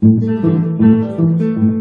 музыка